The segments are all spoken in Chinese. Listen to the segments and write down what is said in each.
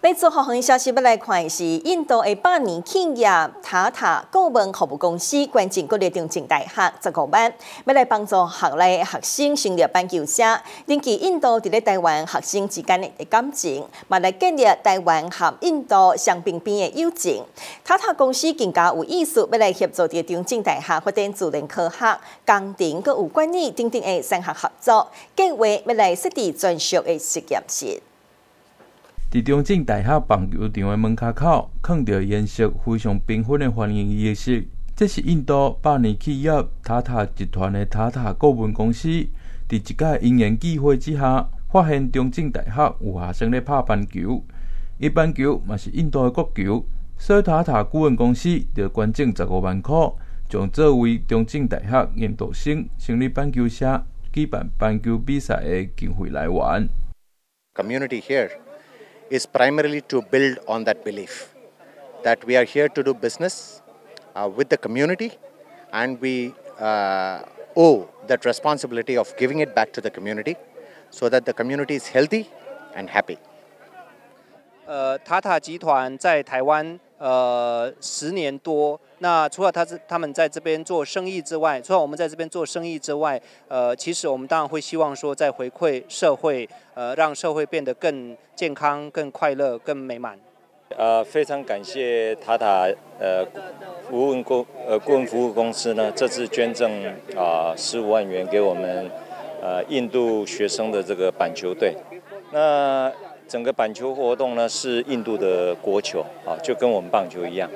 来做好行消息，要来看的是印度的百年企业塔塔顾问服务公司，关进国立中正大学十五班，要来帮助学内学生成立班球社，连接印度伫咧台湾学生之间的感情，嘛来建立台湾和印度相并并的友情。塔塔公司更加有意思，要来协助伫中正大学发展自然科学、工程、佮有管理等等的三学合作，计划要来设置专属的实验室。伫中正大学棒球场的门卡口，看到颜色非常缤纷的欢迎仪式。这是印度百年企业塔塔集团的塔塔顾问公司，伫一届因缘机会之下，发现中正大学有学生咧拍棒球，一棒球嘛是印度的国球，所以塔塔顾问公司就捐赠十五万块，将作为中正大学研读生成立棒球社、举办棒球比赛的经费来源。Community here. is primarily to build on that belief that we are here to do business uh, with the community and we uh, owe that responsibility of giving it back to the community so that the community is healthy and happy. 呃，塔塔集团在台湾 呃十年多，那除了他是他们在这边做生意之外，除了我们在这边做生意之外，呃，其实我们当然会希望说，在回馈社会，呃，让社会变得更健康、更快乐、更美满。呃，非常感谢塔塔呃顾问公呃顾问服务公司呢，这次捐赠啊十五万元给我们呃印度学生的这个板球队。那整个板球活动呢是印度的国球啊，就跟我们棒球一样。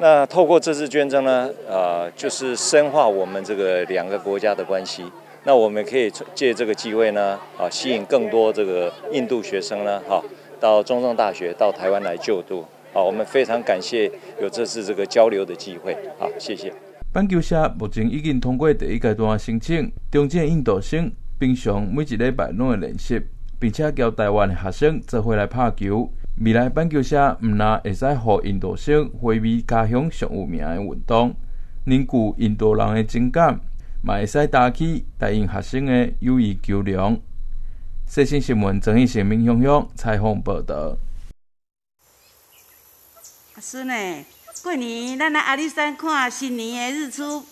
那透过这次捐赠呢，呃，就是深化我们这个两个国家的关系。那我们可以借这个机会呢，啊，吸引更多这个印度学生呢，哈，到中正大学到台湾来就读。啊，我们非常感谢有这次这个交流的机会。好，谢谢。板球社目前已经通过第一阶段申请，中正印度生平常每一礼拜拢会练习。并且交台湾的学生做回来拍球，未来板球社毋但会使互印度生回味家乡上有名的运动，凝聚印度人的情感，嘛会使打起台印学生的友谊桥梁。最新新闻，曾义成、明雄雄采访报道。阿孙呢？过年咱来阿里山看新年的日出。好，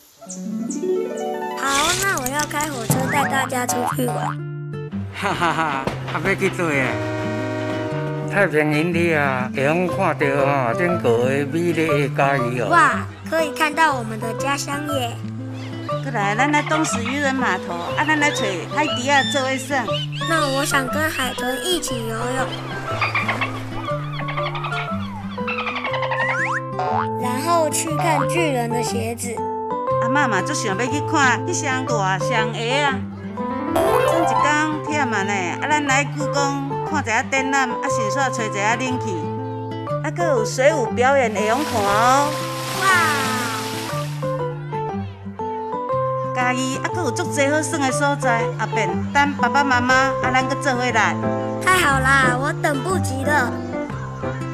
那我要开火车带大家出去玩。哈哈哈！还要去做诶？太平洋里啊，会用看到吼整个的美丽的家己哦。哇，可以看到我们的家乡耶！过来，咱来东石渔人码头，啊，咱来找海迪亚做位胜。那我想跟海豚一起游泳，然后去看巨人的鞋子。阿妈嘛，就想要去看一双大象鞋啊。前一天忝啊呢，啊，咱来故宫看一下展览，啊，顺续吹一下冷气，啊，搁有水舞表演会用看哦。哇！嘉义啊，搁有足济好耍的所在，啊，便等爸爸妈妈啊，咱搁做伙来。太好啦，我等不及了。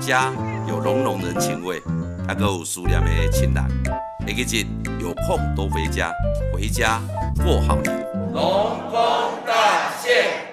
家有浓浓人情味，啊，搁有思念的亲人。每个节有空都回家，回家过好年。龙宫大现，